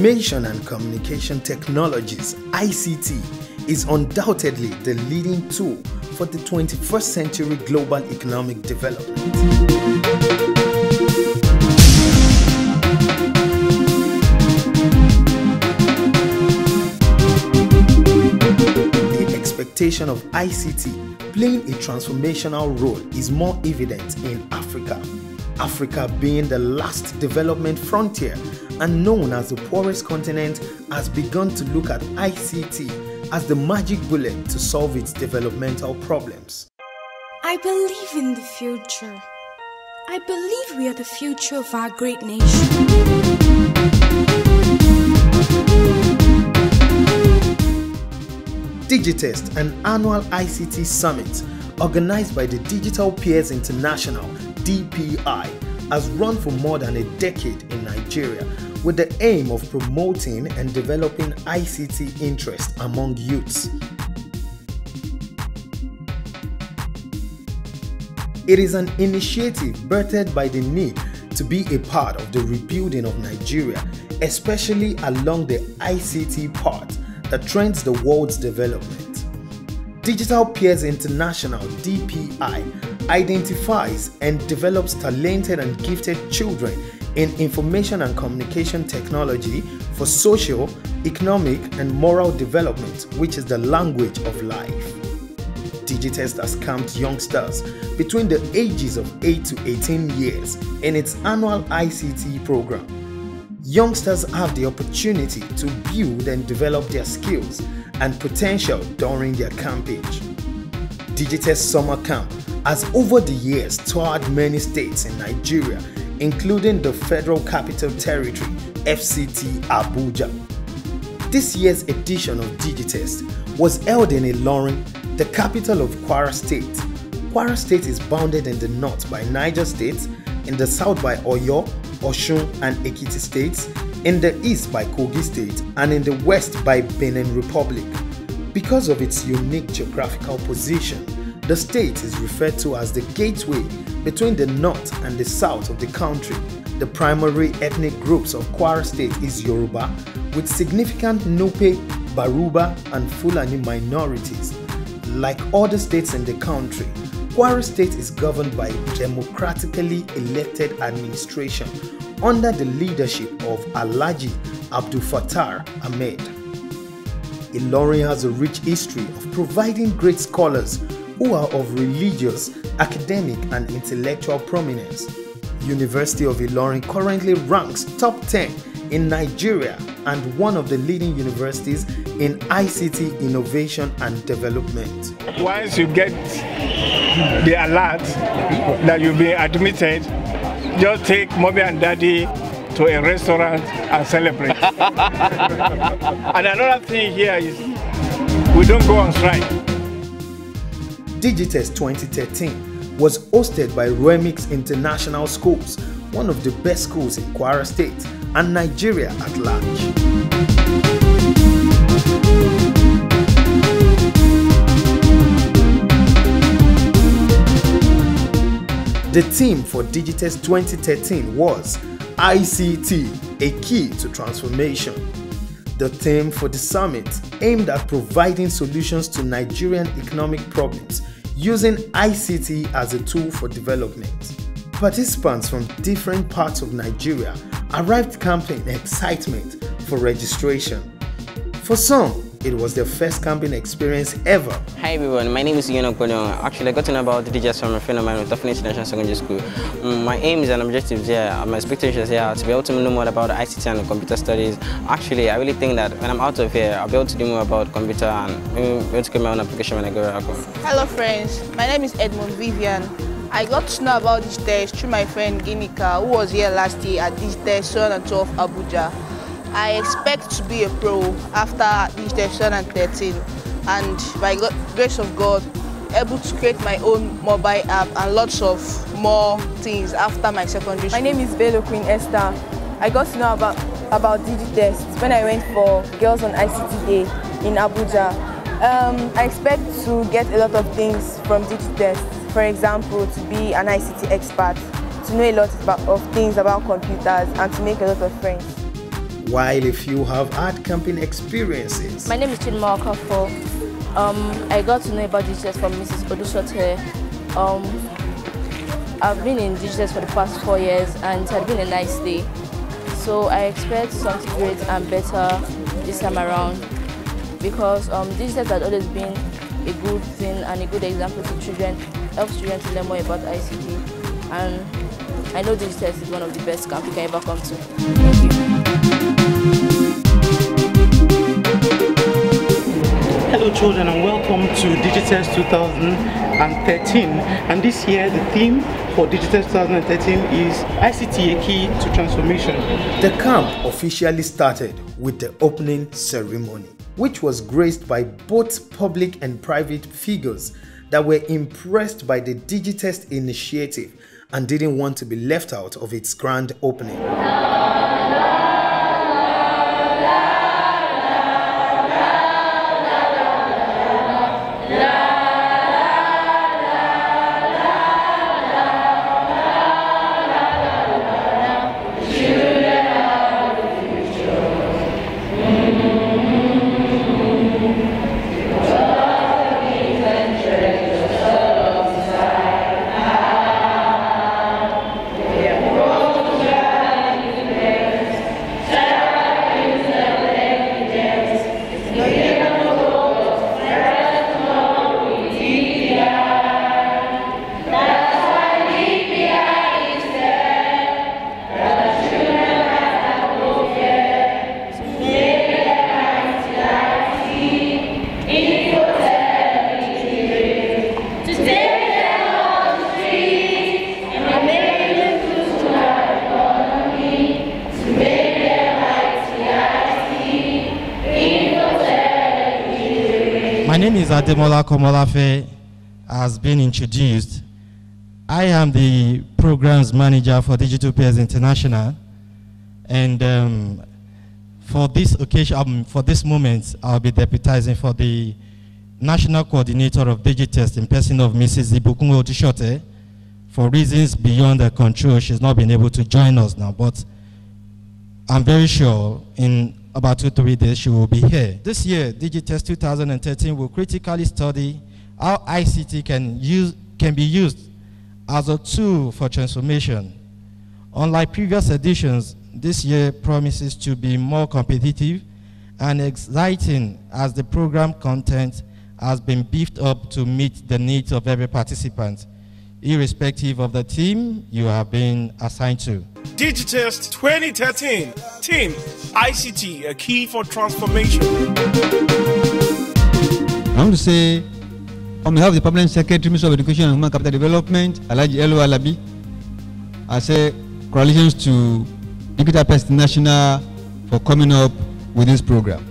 Information and Communication Technologies, ICT, is undoubtedly the leading tool for the 21st century global economic development. The expectation of ICT playing a transformational role is more evident in Africa. Africa being the last development frontier and known as the poorest continent has begun to look at ICT as the magic bullet to solve its developmental problems. I believe in the future. I believe we are the future of our great nation. Digitest, an annual ICT summit organized by the Digital Peers International DPI, has run for more than a decade in Nigeria with the aim of promoting and developing ICT interest among youths. It is an initiative birthed by the need to be a part of the rebuilding of Nigeria, especially along the ICT part that trends the world's development. Digital Peers International DPI identifies and develops talented and gifted children in information and communication technology for social, economic, and moral development, which is the language of life. Digitest has camped youngsters between the ages of 8 to 18 years in its annual ICT program. Youngsters have the opportunity to build and develop their skills and potential during their campage. Digitest Summer Camp has over the years toured many states in Nigeria including the Federal Capital Territory, FCT Abuja. This year's edition of Digitest was held in Ilorin, the capital of Kwara State. Kwara State is bounded in the north by Niger State, in the south by Oyo, Osun, and Ekiti states, in the east by Kogi State, and in the west by Benin Republic. Because of its unique geographical position, the state is referred to as the gateway between the north and the south of the country. The primary ethnic groups of Kwara State is Yoruba, with significant Nupe, Baruba, and Fulani minorities. Like other states in the country, Kwara State is governed by a democratically elected administration under the leadership of Alhaji Abdul Fattah Ahmed. Ilorin has a rich history of providing great scholars who are of religious, academic, and intellectual prominence. University of Ilorin currently ranks top 10 in Nigeria and one of the leading universities in ICT innovation and development. Once you get the alert that you've been admitted, just take mommy and daddy to a restaurant and celebrate. and another thing here is we don't go on strike. Digitest 2013 was hosted by Remix International Schools, one of the best schools in Kwara State and Nigeria at large. The theme for Digitest 2013 was ICT, a key to transformation. The theme for the summit aimed at providing solutions to Nigerian economic problems using ICT as a tool for development. Participants from different parts of Nigeria arrived camping in excitement for registration. For some, it was their first camping experience ever. Hi everyone, my name is Ian Okbono. Actually, I got to know about the DJs from a friend of mine with Toughness International Secondary School. Um, my aims and objectives here, my expectations here to be able to know more about ICT and computer studies. Actually, I really think that when I'm out of here, I'll be able to do more about computer and maybe be able to create my own application when I go back home. Hello friends, my name is Edmund Vivian. I got to know about this test through my friend Ginika, who was here last year at this test 12 Abuja. I expect to be a pro after this 2013 and by God, grace of God able to create my own mobile app and lots of more things after my secondary school. My name is Bello Queen Esther. I got to know about, about Digitest when I went for Girls on ICT Day in Abuja. Um, I expect to get a lot of things from Digitest. For example, to be an ICT expert, to know a lot about, of things about computers and to make a lot of friends. While a few have had camping experiences. My name is Chinma Okafo. Um, I got to know about Digitest from Mrs. Odishote. Um, I've been in Digitest for the past four years and it had been a nice day. So I expect something great and better this time around because um, Digitest had always been a good thing and a good example to children, helps children to learn more about ICT. And I know Digitest is one of the best camps you can ever come to. Thank you. Hello children and welcome to Digitest 2013 and this year the theme for Digitest 2013 is ICT a key to transformation. The camp officially started with the opening ceremony, which was graced by both public and private figures that were impressed by the Digitest initiative and didn't want to be left out of its grand opening. My name is Ademola Komolafe, has been introduced. I am the programs manager for Digital Peers International. And um, for this occasion, um, for this moment, I'll be deputizing for the National Coordinator of Digitest in person of Mrs. Ibukunwe Odishote. For reasons beyond her control, she's not been able to join us now, but I'm very sure in about two, three days she will be here. This year, Digitest 2013 will critically study how ICT can, use, can be used as a tool for transformation. Unlike previous editions, this year promises to be more competitive and exciting as the program content has been beefed up to meet the needs of every participant, irrespective of the team you have been assigned to. Digitest 2013 Team ICT, a key for transformation. I want to say, on behalf of the Permanent Secretary, Minister of Education and Human Capital Development, Alhaji Elo Alabi, I say congratulations to Digital Peers International for coming up with this program.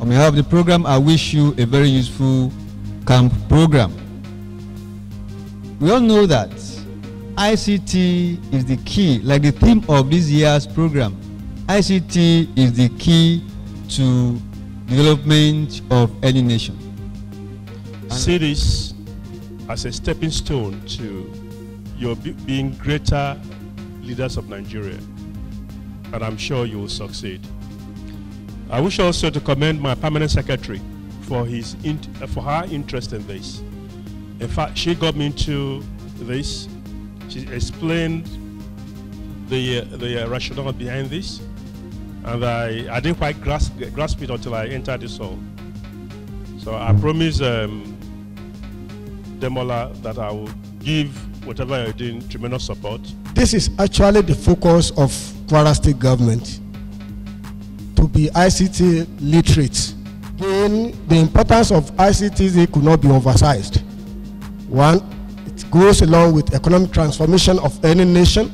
On behalf of the program, I wish you a very useful camp program. We all know that ICT is the key, like the theme of this year's program. ICT is the key to development of any nation. See this as a stepping stone to your be- being greater leaders of Nigeria, and I'm sure you will succeed. I wish also to commend my permanent secretary for his for her interest in this. In fact, she got me into this. She explained the the uh, rationale behind this, and I, I didn't quite grasp grasp it until I entered this hall. So I promise um, Demola that I will give whatever you're doing tremendous support. This is actually the focus of Kwara State government to be ICT literate. Then the importance of ICT could not be oversized. One, goes along with economic transformation of any nation,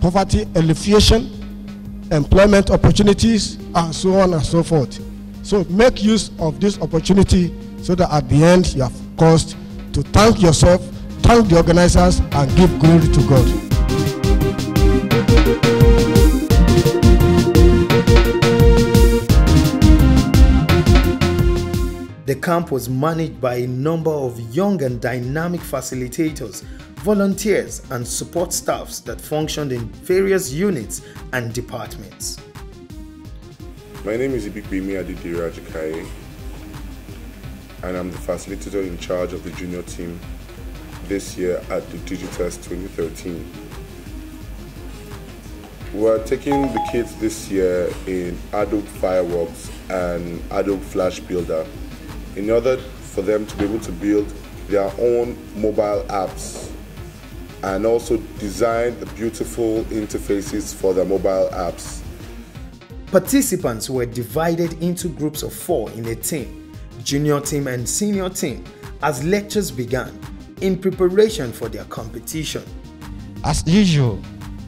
poverty alleviation, employment opportunities, and so on and so forth. So make use of this opportunity so that at the end you have caused to thank yourself, thank the organizers, and give glory to God. Camp was managed by a number of young and dynamic facilitators volunteers, and support staffs that functioned in various units and departments. My name is Ibikbimi Adidira and I'm the facilitator in charge of the junior team this year at the Digitest 2013. We're taking the kids this year in Adobe Fireworks and Adobe Flash Builder in order for them to be able to build their own mobile apps and also design the beautiful interfaces for their mobile apps. Participants were divided into groups of four in a team, junior team and senior team, as lectures began in preparation for their competition. As usual,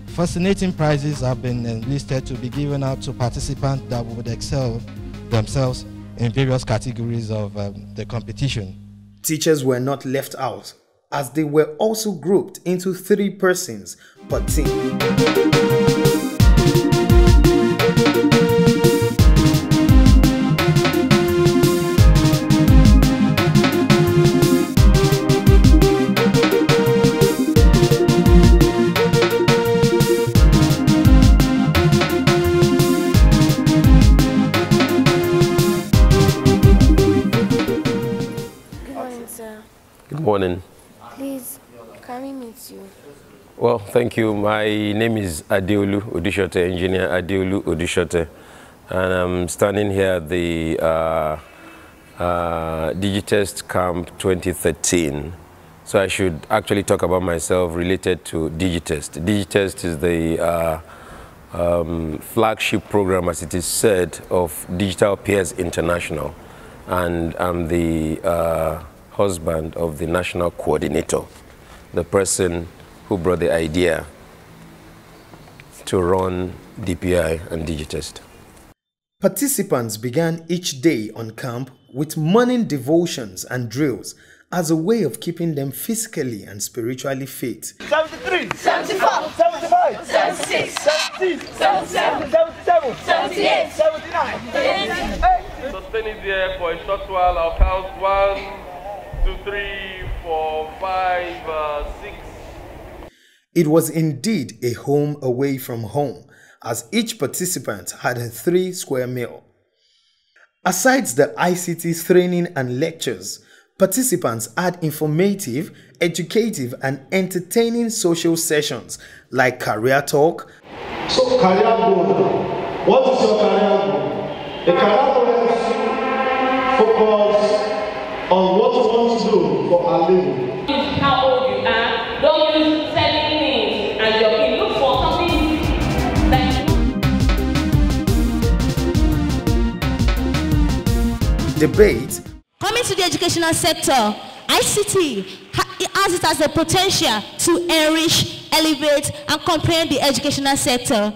fascinating prizes have been enlisted to be given out to participants that would excel themselves in various categories of um, the competition. Teachers were not left out as they were also grouped into three persons per team. Thank you. My name is Adeolu Odishote, engineer Adeolu Odishote, and I'm standing here at the uh, uh, Digitest Camp 2013. So I should actually talk about myself related to Digitest. Digitest is the uh, um, flagship program, as it is said, of Digital Peers International, and I'm the uh, husband of the national coordinator, the person who brought the idea to run DPI and Digitest. Participants began each day on camp with morning devotions and drills as a way of keeping them physically and spiritually fit. 73, 74, 75, 76, 76, 77, 77, 78, 79, 88. Sustain it there for a short while. I'll count one, two, three, four, five, uh, six. It was indeed a home away from home, as each participant had a three square meal. Aside the ICT training and lectures, participants had informative, educative, and entertaining social sessions like career talk. So, career goal. What is your career goal? The career goal is focus on what you want to do for a living. Debate Coming to the educational sector, ICT ha- it has it as a potential to enrich, elevate, and comprehend the educational sector.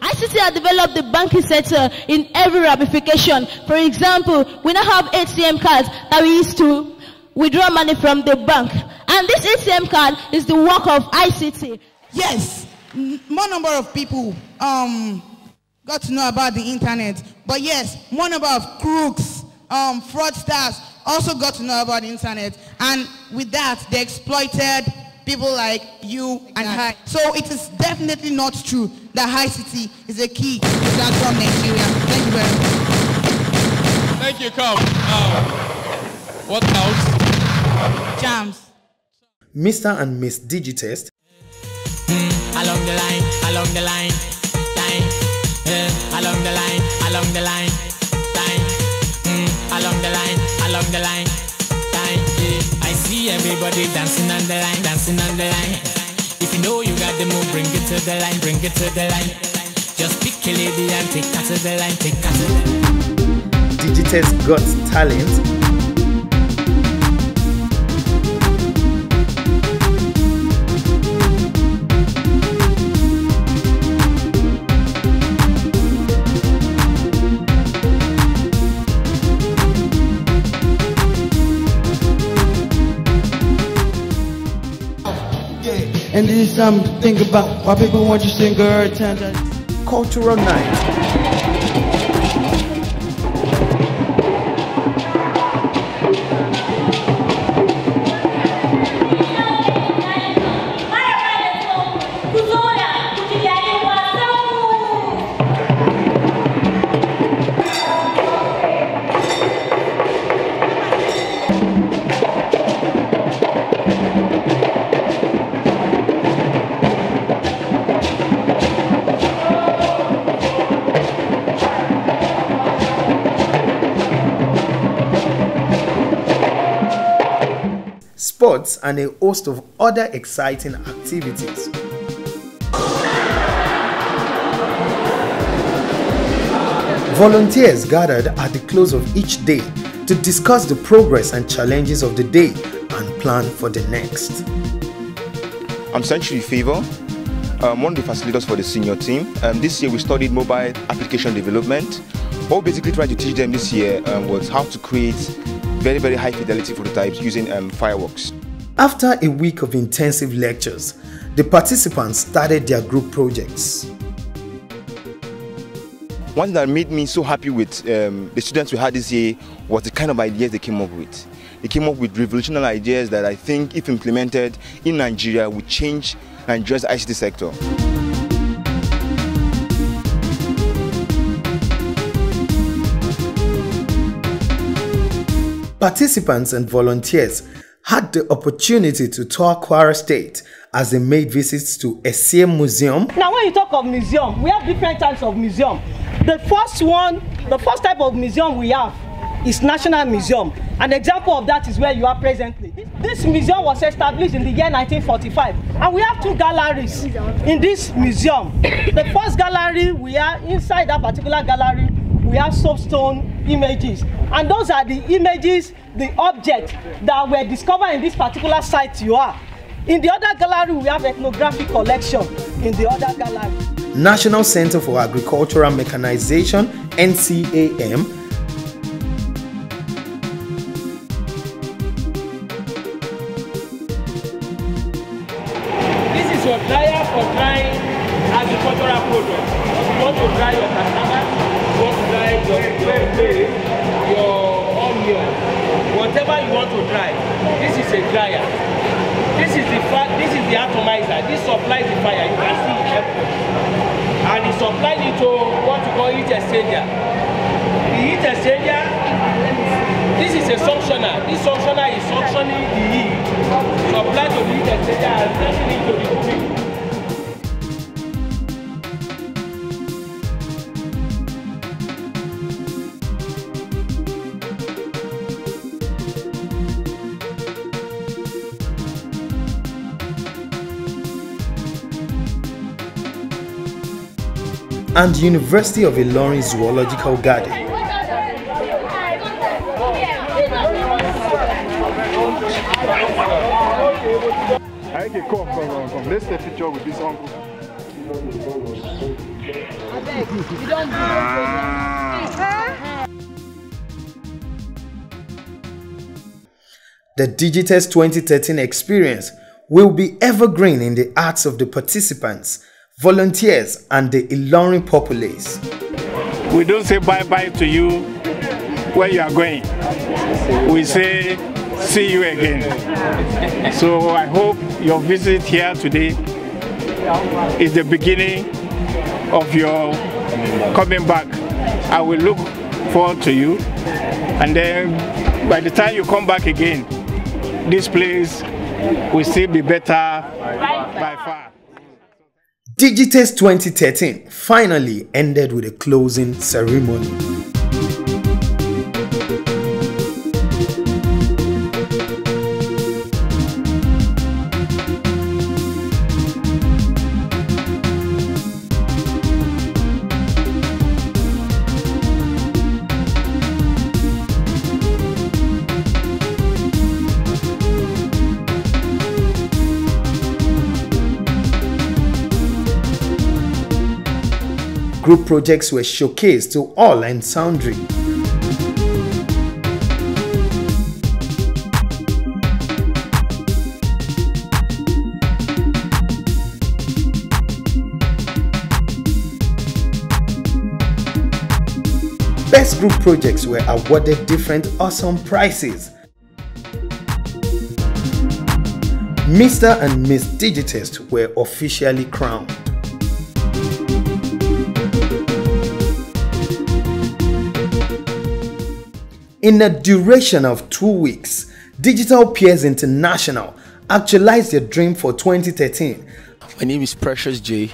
ICT has developed the banking sector in every ramification. For example, we now have ATM cards that we use to withdraw money from the bank. And this ATM card is the work of ICT. Yes, more number of people um, got to know about the internet. But yes, more number of crooks, um, fraudsters also got to know about the internet. And with that, they exploited people like you and I. So it is definitely not true that ICT is a key to that transform Nigeria. Thank you very much. Thank you, come. Uh, what else? Jams. Mr. and Miss Digitest along the line, along the line, line, everybody dancing on the line, dancing on the line. If you know you got the move, bring it to the line, bring it to the line. Just pick a lady and take her to the line, take her to the line. Digitest Got Talent And this um, is something to think about. Why people want you to sing her attention. Cultural Night. Sports, and a host of other exciting activities. Volunteers gathered at the close of each day to discuss the progress and challenges of the day and plan for the next. I'm Century Favor, I'm one of the facilitators for the senior team. Um, this year we studied mobile application development. What we basically tried to teach them this year um, was how to create very, very high fidelity prototypes using um, fireworks. After a week of intensive lectures, the participants started their group projects. One thing that made me so happy with um, the students we had this year was the kind of ideas they came up with. They came up with revolutionary ideas that I think, if implemented in Nigeria, would change Nigeria's ICT sector. Participants and volunteers had the opportunity to tour Kwara State as they made visits to Essien Museum. Now when you talk of museum, we have different types of museum. The first one, the first type of museum we have is National Museum. An example of that is where you are presently. This museum was established in the year 1945 and we have two galleries in this museum. The first gallery, we are inside that particular gallery, we have soapstone images and those are the images, the objects that were discovered in this particular site you are. In the other gallery, we have ethnographic collection in the other gallery. National Center for Agricultural Mechanization, NCAM, This is the this is the atomizer. This supplies the fire. You can see it. And it supplies it to what you call heat exchanger. The heat exchanger, this is a suctioner. This suctioner is suctioning the heat supplied to the heat exchanger and sending it to the cooling. And University of Ilorin Zoological Garden. I can come, come, come, come. Let's take a picture with this uncle. The Digitest 2013 experience will be evergreen in the hearts of the participants, volunteers, and the Ilorin populace. We don't say bye bye to you where you are going. We say see you again. So I hope your visit here today is the beginning of your coming back. I will look forward to you. And then by the time you come back again, this place will still be better by far. Digitest 2013 finally ended with a closing ceremony. Group projects were showcased to all and sundry. Best group projects were awarded different awesome prizes. Mr. and Miss Digitest were officially crowned. In a duration of two weeks, Digital Peers International actualized their dream for 2013. My name is Precious J.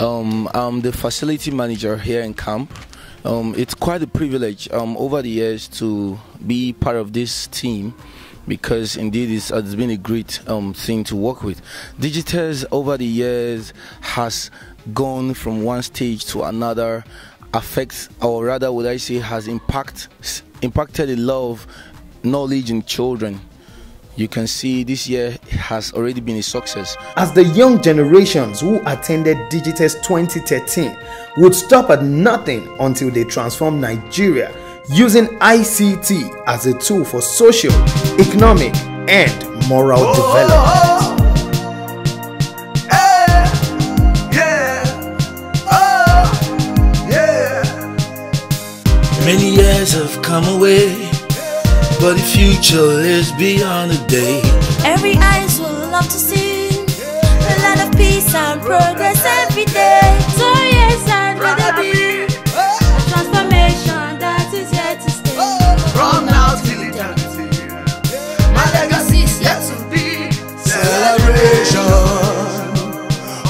Um, I'm the facility manager here in camp. Um, it's quite a privilege um, over the years to be part of this team because indeed it's, it's been a great um, thing to work with. Digitest over the years has gone from one stage to another, affects, or rather, would I say, has impact, impacted a love, knowledge in children. You can see this year has already been a success. As the young generations who attended Digitest 2013 would stop at nothing until they transform Nigeria using ICT as a tool for social, economic, and moral oh, oh, oh. development. Eh, Many years have come away, but the future is beyond the day. Every eyes will love to see a lot of peace and progress every day. So yes, I'd rather be a transformation that is here to stay. Oh, From now till eternity, my legacy is yet to be Celebration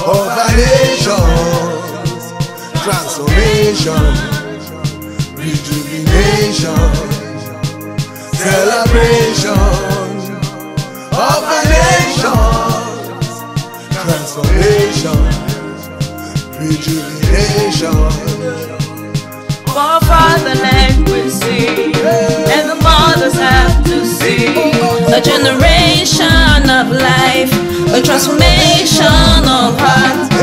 of our nations, transformation, rejuvenation, celebration of our nations, transformation, rejuvenation. For fatherland we see, and the mothers have to see a generation of life, a transformation of heart.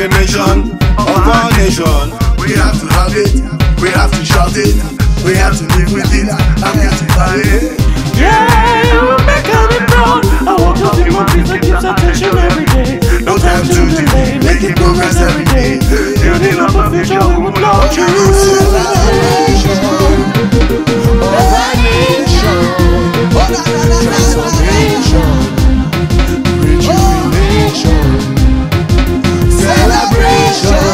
divination of our nation. We have to have it, we have to shout it, we have to live with it. and I'm getting tired. Yeah, you make me proud. I walk up in one piece that keeps attention every day. No time to delay, making progress every day. You need a perfection, we will nation, Jerusalem. nation. show.